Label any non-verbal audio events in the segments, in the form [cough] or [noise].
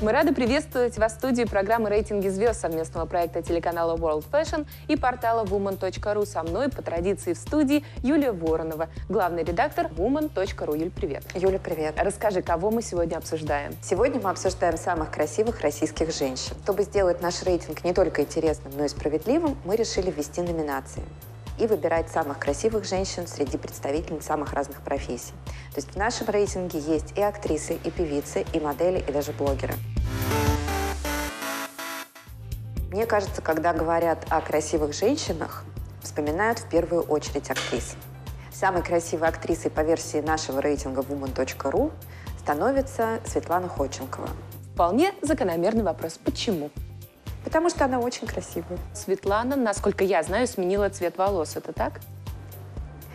Мы рады приветствовать вас в студии программы «Рейтинги звезд» совместного проекта телеканала World Fashion и портала woman.ru. Со мной по традиции в студии Юлия Воронова, главный редактор woman.ru. Юль, привет. Юля, привет. Расскажи, кого мы сегодня обсуждаем? Сегодня мы обсуждаем самых красивых российских женщин. Чтобы сделать наш рейтинг не только интересным, но и справедливым, мы решили ввести номинации и выбирать самых красивых женщин среди представительниц самых разных профессий. То есть в нашем рейтинге есть и актрисы, и певицы, и модели, и даже блогеры. Мне кажется, когда говорят о красивых женщинах, вспоминают в первую очередь актрис. Самой красивой актрисой по версии нашего рейтинга woman.ru становится Светлана Ходченкова. Вполне закономерный вопрос. Почему? Потому что она очень красивая. Светлана, насколько я знаю, сменила цвет волос. Это так?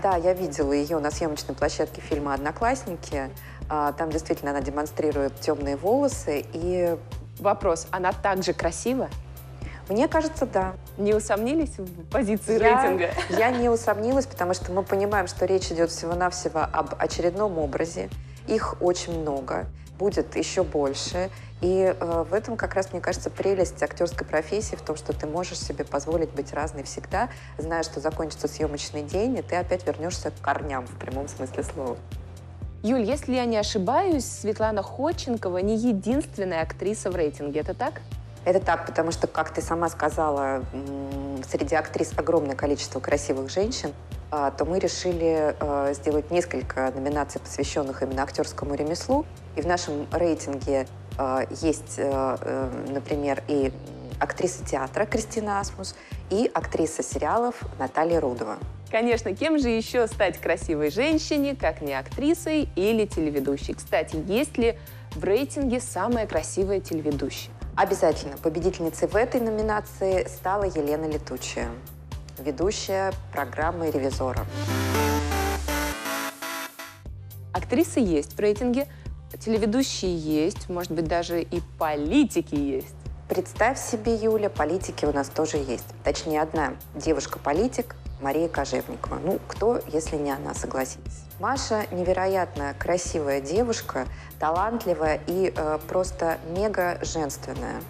Да, я видела ее на съемочной площадке фильма «Одноклассники». А, Там действительно она демонстрирует темные волосы. И Вопрос. Она также красива? мне кажется, да. Не усомнились в позиции Я- рейтинга? [laughs] Я не усомнилась, потому что мы понимаем, что речь идет всего-навсего об очередном образе. Их очень много, будет еще больше. И э, в этом как раз, мне кажется, прелесть актерской профессии в том, что ты можешь себе позволить быть разной всегда, зная, что закончится съемочный день, и ты опять вернешься к корням в прямом смысле слова. Юль, если я не ошибаюсь, Светлана Ходченкова не единственная актриса в рейтинге. Это так? Это так, потому что, как ты сама сказала, среди актрис огромное количество красивых женщин, а, то мы решили э, сделать несколько номинаций, посвященных именно актерскому ремеслу. И в нашем рейтинге э, есть, э, например, и актриса театра Кристина Асмус, и актриса сериалов Наталья Рудова. Конечно, кем же еще стать красивой женщине, как не актрисой или телеведущей? Кстати, есть ли в рейтинге самая красивая телеведущая? Обязательно победительницей в этой номинации стала Елена Летучая, ведущая программы «Ревизора». Актрисы есть в рейтинге, телеведущие есть, может быть, даже и политики есть. Представь себе, Юля, политики у нас тоже есть. Точнее, одна девушка-политик Мария Кожевникова. Ну, кто, если не она, согласитесь. Маша невероятно красивая девушка, талантливая и э, просто мега женственная.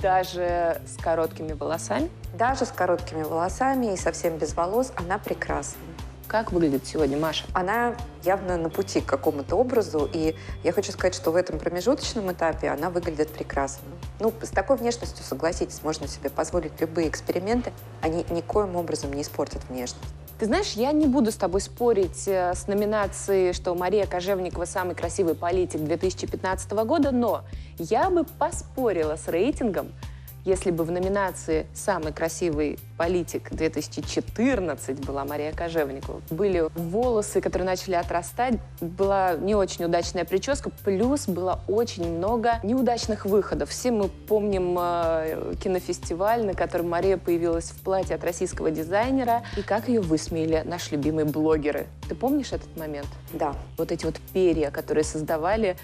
Даже с короткими волосами. Даже с короткими волосами и совсем без волос она прекрасна. Как выглядит сегодня Маша? Она явно на пути к какому-то образу, и я хочу сказать, что в этом промежуточном этапе она выглядит прекрасно. Ну, с такой внешностью, согласитесь, можно себе позволить любые эксперименты, они никоим образом не испортят внешность. Ты знаешь, я не буду с тобой спорить э, с номинацией, что Мария Кожевникова самый красивый политик 2015 года, но я бы поспорила с рейтингом, если бы в номинации «Самый красивый политик 2014» была Мария Кожевникова. Были волосы, которые начали отрастать, была не очень удачная прическа, плюс было очень много неудачных выходов. Все мы помним э, кинофестиваль, на котором Мария появилась в платье от российского дизайнера, и как ее высмеяли наши любимые блогеры. Ты помнишь этот момент? Да, Вот эти вот перья, которые создавали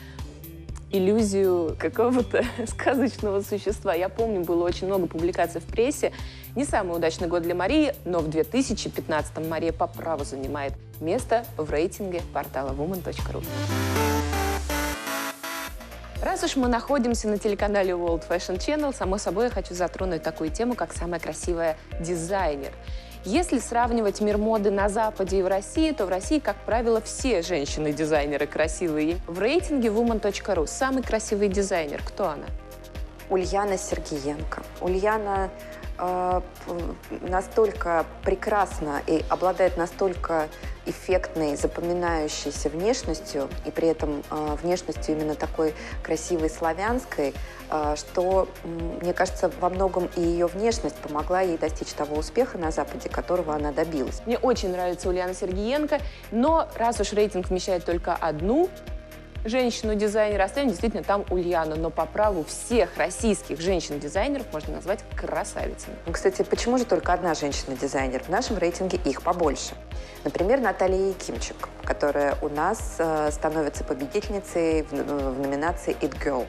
иллюзию какого-то [laughs] сказочного существа. Я помню, было очень много публикаций в прессе. Не самый удачный год для Марии, но в 2015 Мария по праву занимает место в рейтинге портала woman.ru. Раз уж мы находимся на телеканале World Fashion Channel, само собой я хочу затронуть такую тему, как самая красивая дизайнер. Если сравнивать мир моды на Западе и в России, то в России, как правило, все женщины-дизайнеры красивые. В рейтинге woman.ru самый красивый дизайнер. Кто она? Ульяна Сергиенко. Ульяна настолько прекрасна и обладает настолько эффектной, запоминающейся внешностью, и при этом э, внешностью именно такой красивой славянской, э, что, мне кажется, во многом и ее внешность помогла ей достичь того успеха на Западе, которого она добилась. Мне очень нравится Ульяна Сергиенко, но раз уж рейтинг вмещает только одну женщину-дизайнера, оставим действительно там Ульяну. Но по праву всех российских женщин-дизайнеров можно назвать красавицами. Ну, Кстати, почему же только одна женщина-дизайнер? В нашем рейтинге их побольше. Например, Наталья Якимчик, которая у нас э, становится победительницей в, в номинации «It Girl».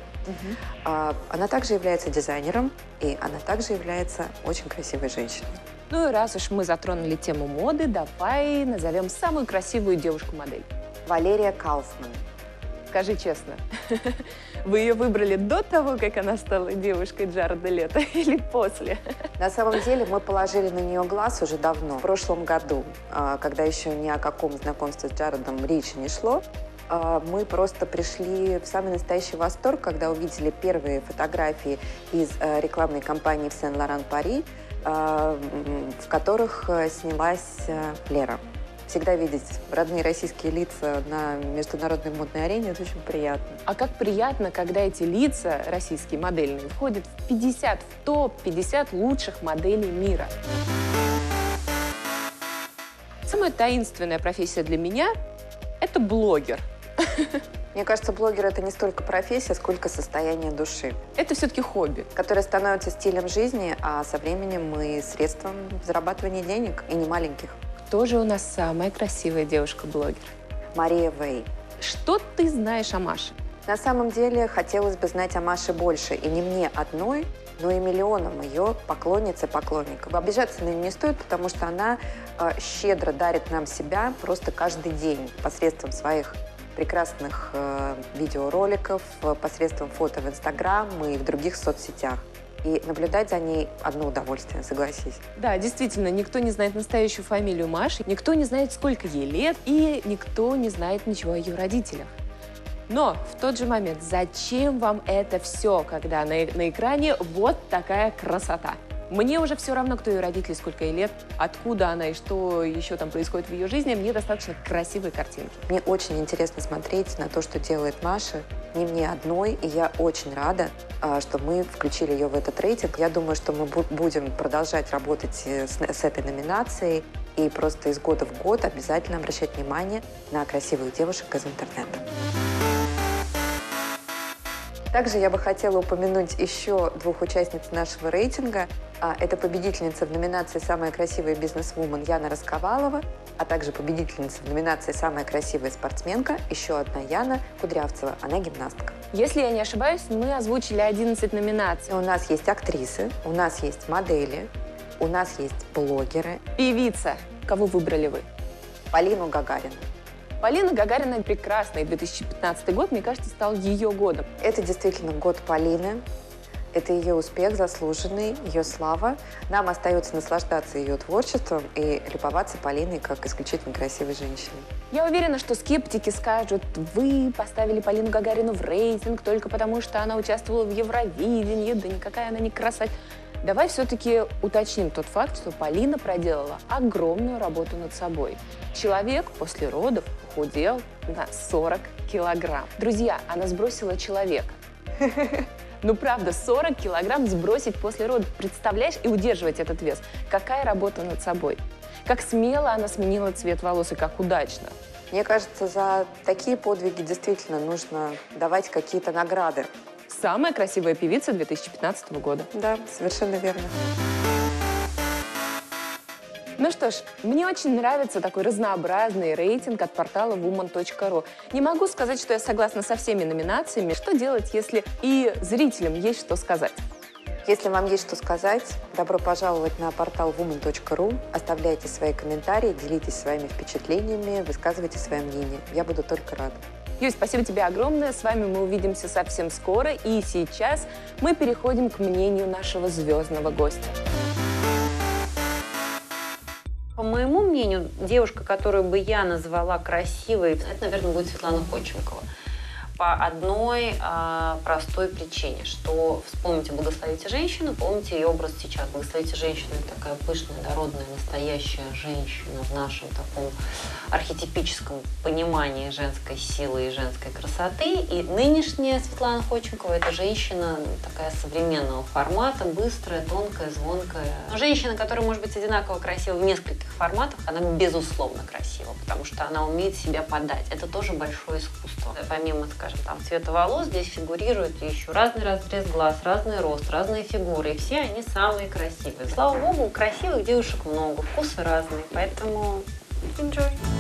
А, Она также является дизайнером, и она также является очень красивой женщиной. Ну и раз уж мы затронули тему моды, давай назовем самую красивую девушку-модель. Валерия Кауфман. Скажи честно, [laughs] вы ее выбрали до того, как она стала девушкой Джареда Лето [laughs] или после? На самом деле мы положили на нее глаз уже давно. В прошлом году, а, когда еще ни о каком знакомстве с Джаредом речи не шло, а, мы просто пришли в самый настоящий восторг, когда увидели первые фотографии из э, рекламной кампании в Сен-Лоран-Пари, а, в которых э, снялась э, Лера. Всегда видеть родные российские лица на международной модной арене – это очень приятно. А как приятно, когда эти лица российские модельные входят в 50, в топ-50 лучших моделей мира. Самая таинственная профессия для меня – это блогер [laughs] – мне кажется, блогер это не столько профессия, сколько состояние души. Это все-таки хобби. Которое становится стилем жизни, а со временем и средством зарабатывания денег, и не маленьких. Кто же у нас самая красивая девушка-блогер? Мария Вей. Что ты знаешь о Маше? На самом деле, хотелось бы знать о Маше больше. И не мне одной, но и миллионам ее поклонниц и поклонников. Обижаться на нее не стоит, потому что она э, щедро дарит нам себя просто каждый день посредством своих прекрасных э, видеороликов э, посредством фото в Инстаграм и в других соцсетях. И наблюдать за ней одно удовольствие, согласись. Да, действительно, никто не знает настоящую фамилию Маши, никто не знает, сколько ей лет, и никто не знает ничего о ее родителях. Но в тот же момент, зачем вам это все, когда на, на экране вот такая красота? Мне уже все равно, кто ее родители, сколько ей лет, откуда она и что еще там происходит в ее жизни. Мне достаточно красивые картинки. Мне очень интересно смотреть на то, что делает Маша. Не мне одной, и я очень рада, а, что мы включили ее в этот рейтинг. Я думаю, что мы будем продолжать работать э, с, с этой номинацией и просто из года в год обязательно обращать внимание на красивых девушек из интернета. Также я бы хотела упомянуть еще двух участниц нашего рейтинга. А, это победительница в номинации «Самая красивая бизнес-вумен» Яна Расковалова, а также победительница в номинации «Самая красивая спортсменка» еще одна Яна Кудрявцева, она гимнастка. Если я не ошибаюсь, мы озвучили 11 номинаций. У нас есть актрисы, у нас есть модели, у нас есть блогеры. Певица. Кого выбрали вы? Полину Гагарину. Полина Гагарина прекрасная. 2015 год, мне кажется, стал ее годом. Это действительно год Полины. Это ее успех заслуженный, ее слава. Нам остается наслаждаться ее творчеством и любоваться Полиной как исключительно красивой женщиной. Я уверена, что скептики скажут, вы поставили Полину Гагарину в рейтинг только потому, что она участвовала в Евровидении, да никакая она не красавица. Давай все-таки уточним тот факт, что Полина проделала огромную работу над собой. Человек после родов похудел на 40 килограмм. Друзья, она сбросила человека. [laughs] Ну правда, 40 килограмм сбросить после родов. Представляешь, и удерживать этот вес. Какая работа над собой. Как смело она сменила цвет волос и как удачно. Мне кажется, за такие подвиги действительно нужно давать какие-то награды. Самая красивая певица 2015 года. Да, совершенно верно. Ну что ж, мне очень нравится такой разнообразный рейтинг от портала woman.ru. Не могу сказать, что я согласна со всеми номинациями. Что делать, если и зрителям есть что сказать? Если вам есть что сказать, добро пожаловать на портал woman.ru. Оставляйте свои комментарии, делитесь своими впечатлениями, высказывайте свое мнение. Я буду только рада. Юль, спасибо тебе огромное. С вами мы увидимся совсем скоро. И сейчас мы переходим к мнению нашего звездного гостя. По моему мнению, девушка, которую бы я назвала красивой, это, наверное, будет Светлана Ходченкова по одной а, простой причине, что вспомните «Благословите женщину», помните ее образ сейчас. «Благословите женщину» — это такая пышная, дородная, настоящая женщина в нашем таком архетипическом понимании женской силы и женской красоты. И нынешняя Светлана Ходченкова — это женщина такая современного формата, быстрая, тонкая, звонкая. Но женщина, которая может быть одинаково красива в нескольких форматах, она безусловно красива, потому что она умеет себя подать. Это тоже большое искусство. Помимо, скажем, там, цвета волос, здесь фигурирует еще разный разрез глаз, разный рост, разные фигуры. И все они самые красивые. Слава богу, красивых девушек много, вкусы разные. Поэтому enjoy.